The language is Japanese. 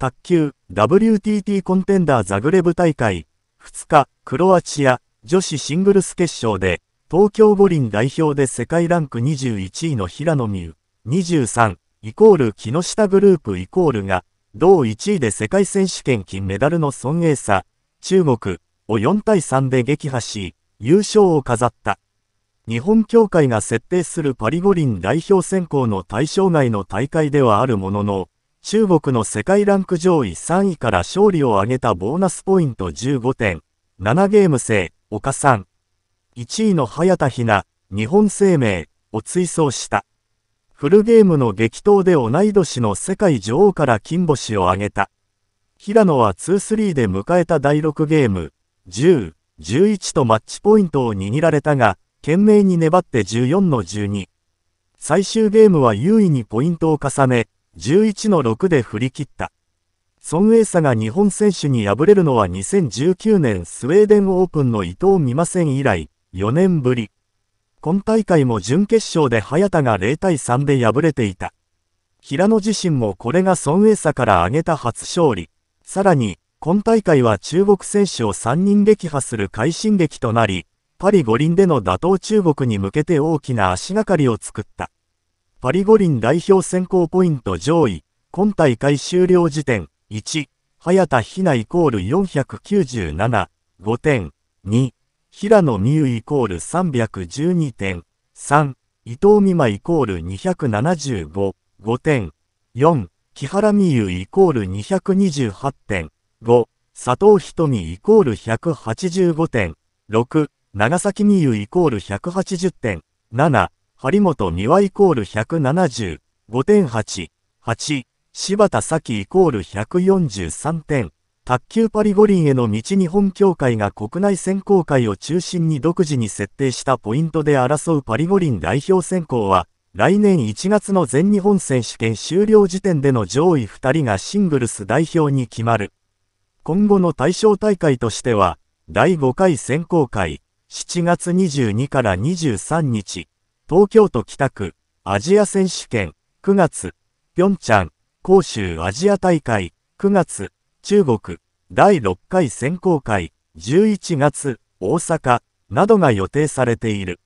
卓球 WTT コンテンダーザグレブ大会2日、クロアチア女子シングルス決勝で東京五輪代表で世界ランク21位の平野美宇23イコール木下グループイコールが同1位で世界選手権金メダルの孫エイサ中国を4対3で撃破し優勝を飾った。日本協会が設定するパリ五輪代表選考の対象外の大会ではあるものの、中国の世界ランク上位3位から勝利を挙げたボーナスポイント15点、7ゲーム制、岡さん。1位の早田ひな、日本生命を追走した。フルゲームの激闘で同い年の世界女王から金星を挙げた。平野は2-3で迎えた第6ゲーム、10、11とマッチポイントを握られたが、懸命に粘って14の12。最終ゲームは優位にポイントを重ね、11の6で振り切った。孫エイサが日本選手に敗れるのは2019年スウェーデンオープンの伊藤美誠戦以来、4年ぶり。今大会も準決勝で早田が0対3で敗れていた。平野自身もこれが孫エイサから挙げた初勝利。さらに、今大会は中国選手を3人撃破する快進撃となり、パリ五輪での打倒中国に向けて大きな足がかりを作った。パリ五輪代表選考ポイント上位、今大会終了時点、1、早田ひなイコール497、5点、2、平野美宇イコール312点、3、伊藤美誠イコール275、5点、4、木原美優イコール228点、5、佐藤瞳イコール185点、6、長崎美優イコール180点、7、張本美和イコール170、5点8、8、柴田咲イコール143点、卓球パリ五輪への道日本協会が国内選考会を中心に独自に設定したポイントで争うパリ五輪代表選考は、来年1月の全日本選手権終了時点での上位2人がシングルス代表に決まる。今後の対象大会としては、第5回選考会、7月22から23日、東京都北区、アジア選手権、9月、ピョンチャン、広州アジア大会、9月、中国、第6回選考会、11月、大阪、などが予定されている。